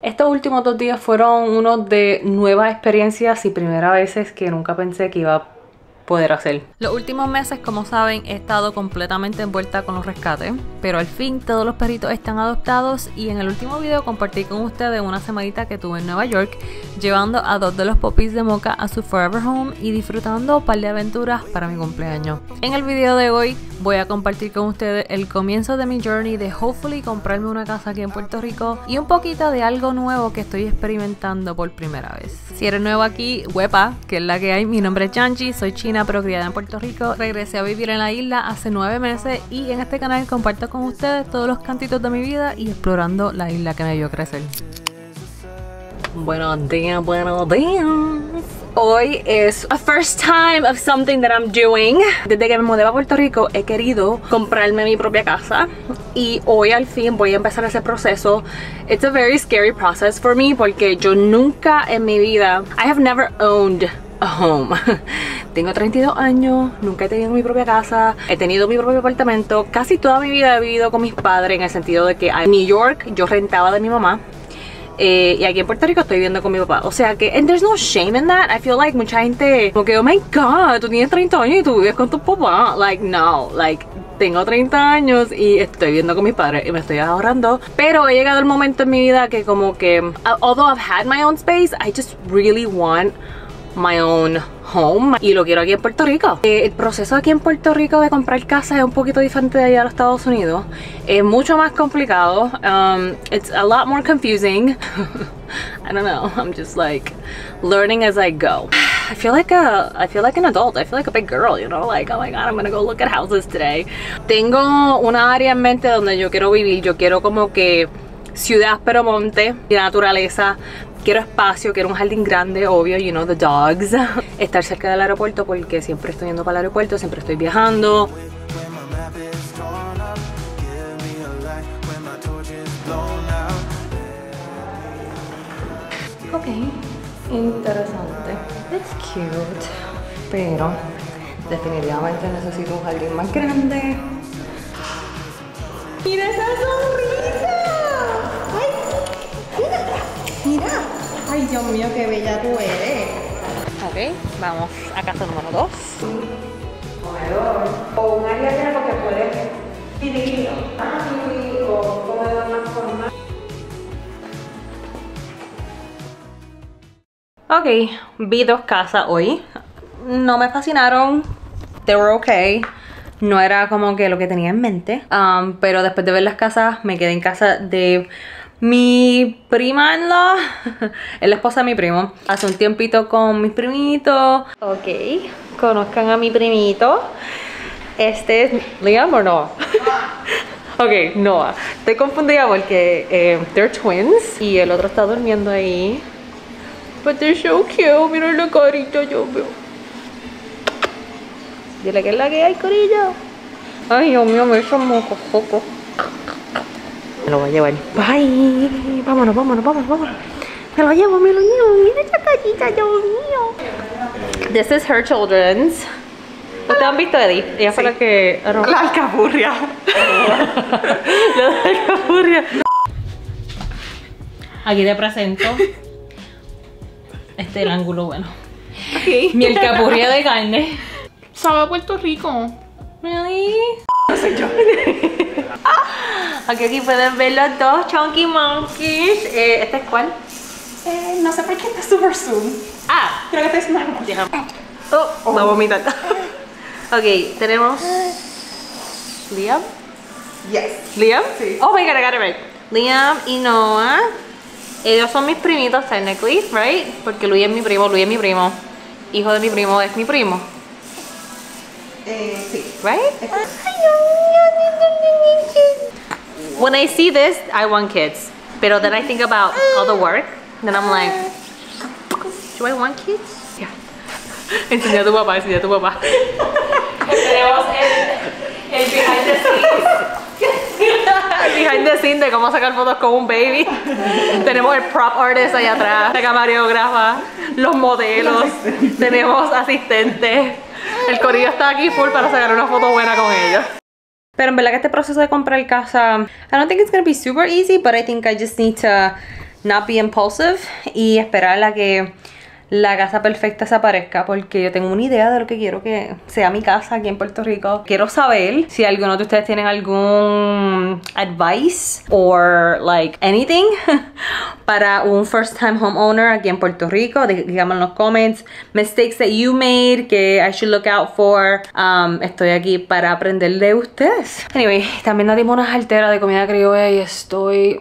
Estos últimos dos días fueron unos de nuevas experiencias y primeras veces que nunca pensé que iba a poder hacer. Los últimos meses, como saben, he estado completamente envuelta con los rescates, pero al fin todos los perritos están adoptados y en el último video compartí con ustedes una semanita que tuve en Nueva York, llevando a dos de los popis de Mocha a su Forever Home y disfrutando un par de aventuras para mi cumpleaños. En el video de hoy voy a compartir con ustedes el comienzo de mi journey de hopefully comprarme una casa aquí en Puerto Rico y un poquito de algo nuevo que estoy experimentando por primera vez. Si eres nuevo aquí, huepa, que es la que hay, mi nombre es Janji, soy china pero criada en Puerto Rico. Regresé a vivir en la isla hace nueve meses y en este canal comparto con ustedes todos los cantitos de mi vida y explorando la isla que me vio crecer. Buenos días, buenos días. Hoy es a first time of something that I'm doing. Desde que me mudé a Puerto Rico he querido comprarme mi propia casa y hoy al fin voy a empezar ese proceso. It's a very scary process for me porque yo nunca en mi vida, I have never owned home. Tengo 32 años, nunca he tenido mi propia casa, he tenido mi propio apartamento. Casi toda mi vida he vivido con mis padres en el sentido de que en New York yo rentaba de mi mamá. Eh, y aquí en Puerto Rico estoy viviendo con mi papá. O sea que, and there's no shame in that. I feel like mucha gente, como que, oh my god, tú tienes 30 años y tú vives con tu papá. Like, no, like, tengo 30 años y estoy viviendo con mis padres y me estoy ahorrando. Pero he llegado el momento en mi vida que, como que, although I've had my own space, I just really want my own home y lo quiero aquí en Puerto Rico. Eh, el proceso aquí en Puerto Rico de comprar casa es un poquito diferente de allá a los Estados Unidos. Es mucho más complicado. Um, it's a lot more confusing. I don't know. I'm just like learning as I go. I feel like a I feel like an adult. I feel like a big girl, you know, like oh my god, I'm gonna go look at houses today. Tengo una área en mente donde yo quiero vivir. Yo quiero como que ciudad pero monte y naturaleza quiero espacio, quiero un jardín grande, obvio, you know, the dogs. Estar cerca del aeropuerto porque siempre estoy yendo para el aeropuerto, siempre estoy viajando. Ok, interesante. It's cute. Pero definitivamente necesito un jardín más grande. ¡Mira esa sonrisa! ¡Ay! ¡Mira! ¡Mira! Ay, Dios mío, qué bella tú eres. Ok, vamos a casa número 2. Comedor. O un área de que puedes dividirlo. o comedor más formal. Ok, vi dos casas hoy. No me fascinaron. They were okay. No era como que lo que tenía en mente. Um, pero después de ver las casas, me quedé en casa de mi prima en la es esposa de mi primo. Hace un tiempito con mis primitos. Ok, conozcan a mi primito. Este es Liam o no? ok, Noah. Estoy confundida porque eh, they're twins y el otro está durmiendo ahí. But they're so cute. Mira la carita, yo veo. Dile que es la que hay, corilla. Ay, Dios mío, me hizo moco. Me lo voy a llevar. Bye. Vámonos, vámonos, vámonos, vámonos. Me lo llevo, me lo llevo. Mira esa carita, Dios mío. This is her children's. ¿Ustedes han visto Eddie? Ella fue la que... Oh, La alcapurria. la alcapurria. Aquí te presento. Este es el ángulo bueno. Okay. Mi alcapurria de carne. Sabe a Puerto Rico. Really? Sé yo. Aquí, aquí pueden ver los dos Chunky Monkeys. Eh, ¿Este es cuál? Eh, no sé por qué está super zoom. Ah, Creo que este es más. Oh, voy a vomitar. ok, tenemos Liam. Yes. Liam? Sí. Oh my god, I got it right. Liam y Noah. Ellos son mis primitos, technically, right? Porque Luis es mi primo, Luis es mi primo. Hijo de mi primo es mi primo. Eh, sí. Right? When I see this, I want kids. Pero then I think about all the work. Then I'm like, do I want kids? Yeah. Enseña a tu papá, enseña a tu papá. Tenemos el, el behind the scenes. behind the scenes de cómo sacar fotos con un baby. Tenemos el prop artist allá atrás, la camarógrafa, los modelos, tenemos asistentes. El corillo está aquí full para sacar una foto buena con ellos. Pero en verdad que este proceso de comprar casa, I don't think it's gonna be super easy, but I think I just need to not be impulsive y esperar a que la casa perfecta se aparezca porque yo tengo una idea de lo que quiero que sea mi casa aquí en Puerto Rico. Quiero saber si alguno de ustedes tienen algún advice or like anything para un first time homeowner aquí en Puerto Rico. Díganme en los comments mistakes that you made que I should look out for. Um, estoy aquí para aprender de ustedes. Anyway, también nos dimos unas alteras de comida criolla y estoy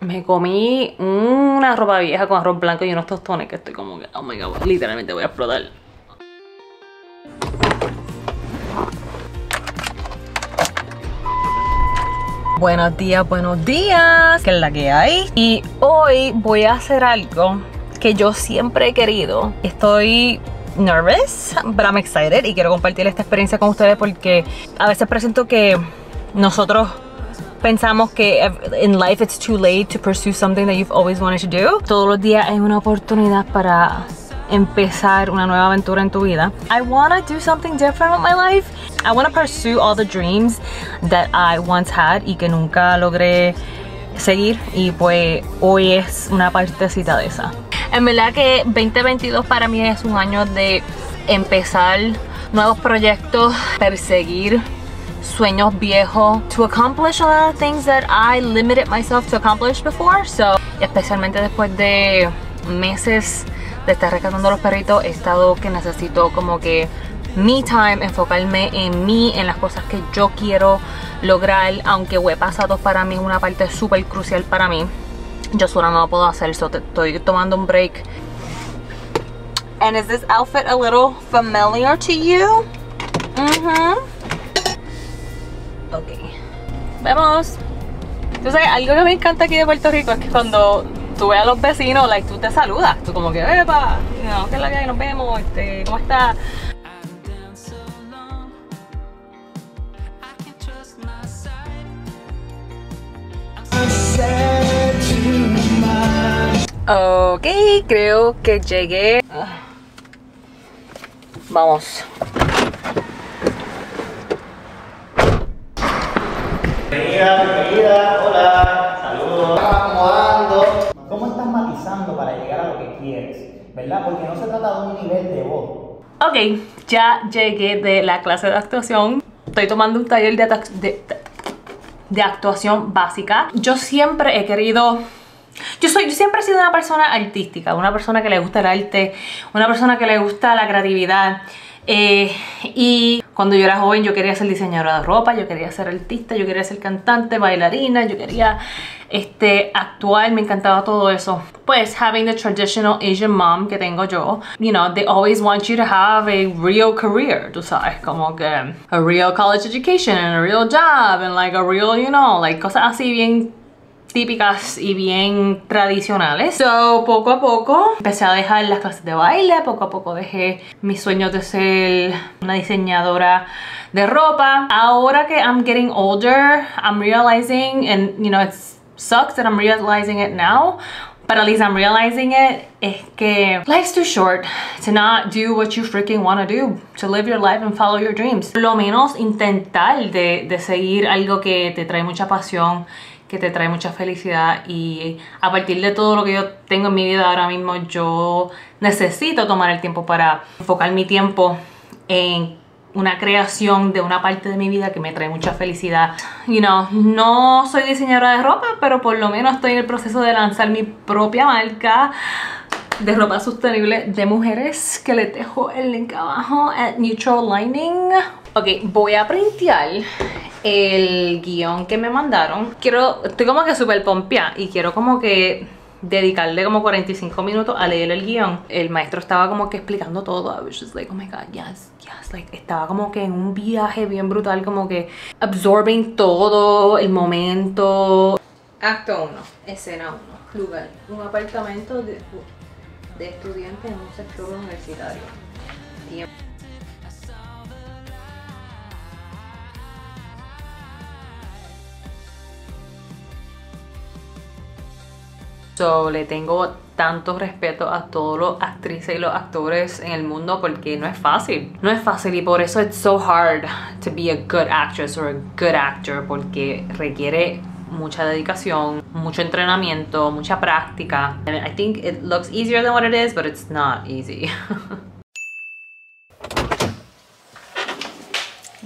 me comí una ropa vieja con arroz blanco y unos tostones que estoy como que, oh my god, literalmente voy a explotar. Buenos días, buenos días, que es la que hay. Y hoy voy a hacer algo que yo siempre he querido. Estoy nervous, but I'm excited y quiero compartir esta experiencia con ustedes porque a veces presento que nosotros pensamos que in life it's too late to pursue something that you've always wanted to do. Todos los días hay una oportunidad para empezar una nueva aventura en tu vida. I want to do something different with my life. I want to pursue all the dreams that I once had y que nunca logré seguir y pues hoy es una partecita de esa. En verdad que 2022 para mí es un año de empezar nuevos proyectos, perseguir sueños viejos to accomplish a lot of things that I limited myself to accomplish before. So, especialmente después de meses de estar rescatando a los perritos, he estado que necesito como que me time, enfocarme en mí, en las cosas que yo quiero lograr, aunque web pasado para mí una parte súper crucial para mí. Yo sola no lo puedo hacer, so estoy tomando un break. And is this outfit a little familiar to you? Mm Ok. Vemos. Sabes, algo que me encanta aquí de Puerto Rico es que cuando tú ves a los vecinos, like, tú te saludas. Tú como que, epa, no, que es la que hay? Nos vemos, este, ¿cómo está? Ok, creo que llegué. Vamos. Bienvenida, bienvenida, hola, saludos. Estás acomodando. ¿Cómo estás matizando para llegar a lo que quieres? ¿Verdad? Porque no se trata de un nivel de voz. Ok, ya llegué de la clase de actuación. Estoy tomando un taller de, de, de actuación básica. Yo siempre he querido yo, soy, yo siempre he sido una persona artística, una persona que le gusta el arte, una persona que le gusta la creatividad. Eh, y cuando yo era joven yo quería ser diseñadora de ropa, yo quería ser artista, yo quería ser cantante, bailarina, yo quería este, actuar, me encantaba todo eso. Pues having the traditional Asian mom que tengo yo, you know, they always want you to have a real career, tú sabes, como que a real college education and a real job and like a real, you know, like cosas así bien típicas y bien tradicionales. So, poco a poco empecé a dejar las clases de baile, poco a poco dejé mis sueños de ser una diseñadora de ropa. Ahora que I'm getting older, I'm realizing, and you know, it sucks that I'm realizing it now, but at least I'm realizing it, es que life's too short to not do what you freaking want to do, to live your life and follow your dreams. Lo menos intentar de, de seguir algo que te trae mucha pasión que te trae mucha felicidad y a partir de todo lo que yo tengo en mi vida ahora mismo yo necesito tomar el tiempo para enfocar mi tiempo en una creación de una parte de mi vida que me trae mucha felicidad. You know, no soy diseñadora de ropa, pero por lo menos estoy en el proceso de lanzar mi propia marca de ropa sostenible de mujeres que les dejo el link abajo at Neutral Lining. Ok, voy a printear el guion que me mandaron. Quiero, estoy como que súper pompia y quiero como que dedicarle como 45 minutos a leer el guion. El maestro estaba como que explicando todo. I was just like, oh my god, yes, yes. Like, estaba como que en un viaje bien brutal, como que absorbing todo, el momento. Acto 1, escena 1, lugar. Un apartamento de, de estudiantes en un sector universitario. Tiempo. So, le tengo tanto respeto a todos los actrices y los actores en el mundo porque no es fácil. No es fácil y por eso it's so hard to be a good actress or a good actor porque requiere mucha dedicación, mucho entrenamiento, mucha práctica. And I think it looks easier than what it is, but it's not easy.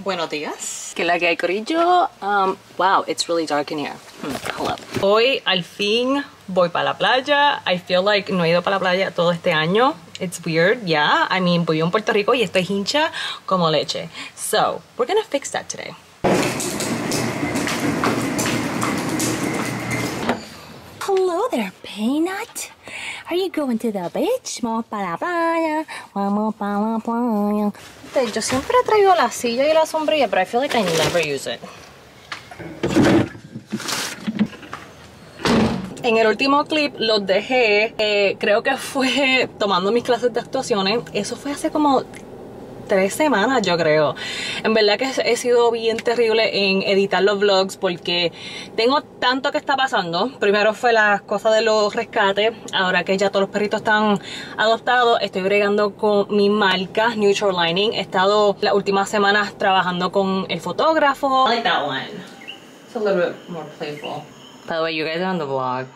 Buenos días. ¿Qué la que hay, Corillo? Um, wow, it's really dark in here. Hmm, hold up. Hoy al fin voy para la playa. I feel like no he ido para la playa todo este año. It's weird, yeah. I mean, voy a Puerto Rico y estoy hincha como leche. So, we're gonna fix that today. Hello there, Peanut. Are you going to the beach? Vamos para la playa. Vamos para la playa. Yo siempre traigo la silla y la sombrilla, but I feel like I never use it. En el último clip los dejé, eh, creo que fue tomando mis clases de actuaciones. Eso fue hace como tres semanas, yo creo. En verdad que he sido bien terrible en editar los vlogs porque tengo tanto que está pasando. Primero fue la cosa de los rescates. Ahora que ya todos los perritos están adoptados, estoy bregando con mi marca Neutral Lining. He estado las últimas semanas trabajando con el fotógrafo. I like that one. It's a little bit more playful. By the way, you guys are on the vlog.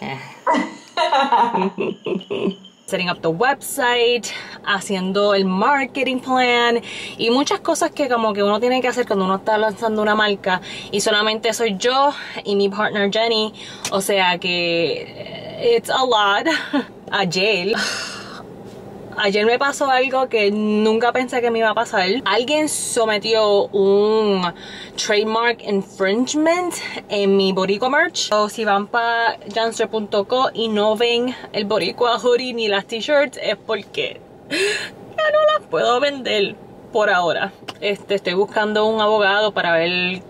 setting up the website, haciendo el marketing plan y muchas cosas que como que uno tiene que hacer cuando uno está lanzando una marca. Y solamente soy yo y mi partner Jenny, o sea que it's a lot. Ayer Ayer me pasó algo que nunca pensé que me iba a pasar. Alguien sometió un trademark infringement en mi Boricua merch. O si van para janster.co y no ven el Boricua hoodie ni las t-shirts es porque ya no las puedo vender por ahora. Este, estoy buscando un abogado para ver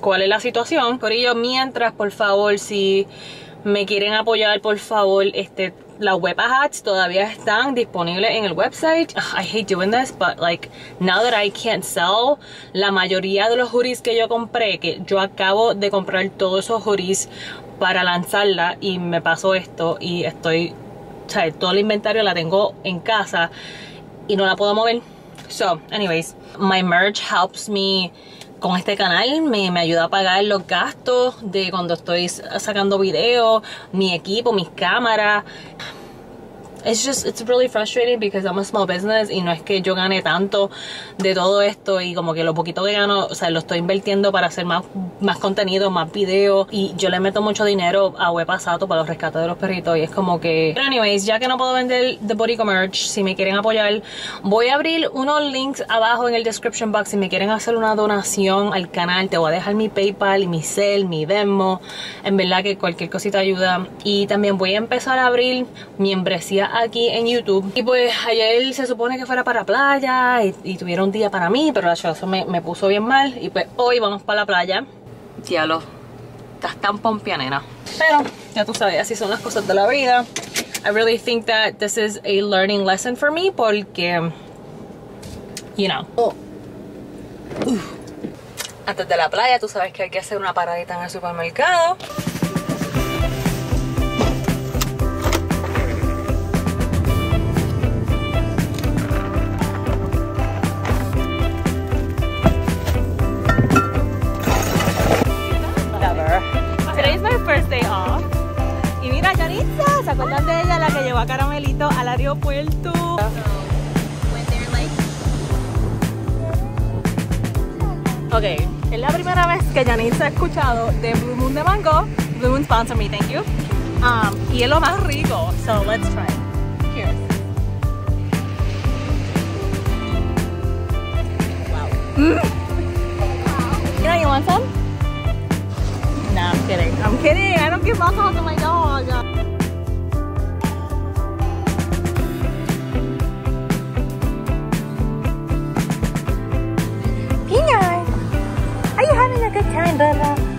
cuál es la situación. Por ello, mientras, por favor, si me quieren apoyar, por favor, este las web ads todavía están disponibles en el website. I hate doing this, but like now that I can't sell, la mayoría de los hoodies que yo compré, que yo acabo de comprar todos esos hoodies para lanzarla y me pasó esto y estoy, todo el inventario la tengo en casa y no la puedo mover. So, anyways, my merch helps me con este canal me, me, ayuda a pagar los gastos de cuando estoy sacando videos, mi equipo, mis cámaras it's just it's really frustrating because I'm a small business y no es que yo gane tanto de todo esto y como que lo poquito que gano, o sea, lo estoy invirtiendo para hacer más, más contenido, más videos y yo le meto mucho dinero a web pasado para los rescates de los perritos y es como que... Pero anyways, ya que no puedo vender The Body Merch, si me quieren apoyar, voy a abrir unos links abajo en el description box. Si me quieren hacer una donación al canal, te voy a dejar mi Paypal, mi Cell, mi Venmo, en verdad que cualquier cosita ayuda. Y también voy a empezar a abrir mi aquí en YouTube. Y pues ayer se supone que fuera para playa y, y tuviera un día para mí, pero eso me, me, puso bien mal. Y pues hoy vamos para la playa. Diablo, estás tan pompia, nena. Pero ya tú sabes, así son las cosas de la vida. I really think that this is a learning lesson for me porque, you know. Oh. Antes de la playa, tú sabes que hay que hacer una paradita en el supermercado. Acuerdan de ella? La que llevó a Caramelito al aeropuerto. Ok, es la primera vez que Yanitza ha escuchado de Blue Moon de Mango. Blue Moon sponsor me, thank you. Um, y es lo más rico, so let's try. Cheers. Wow. Mm. You you want some? No, I'm kidding. I'm kidding. I don't give alcohol to my dog. good time, Bella.